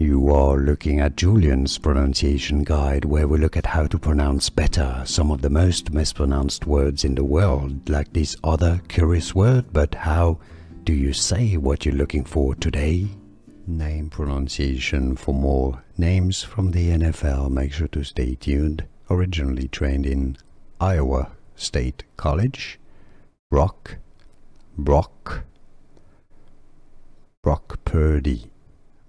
You are looking at Julien's pronunciation guide, where we look at how to pronounce better some of the most mispronounced words in the world, like this other curious word. But how do you say what you're looking for today? Name pronunciation for more names from the NFL. Make sure to stay tuned. Originally trained in Iowa State College, Brock, Brock, Brock Purdy.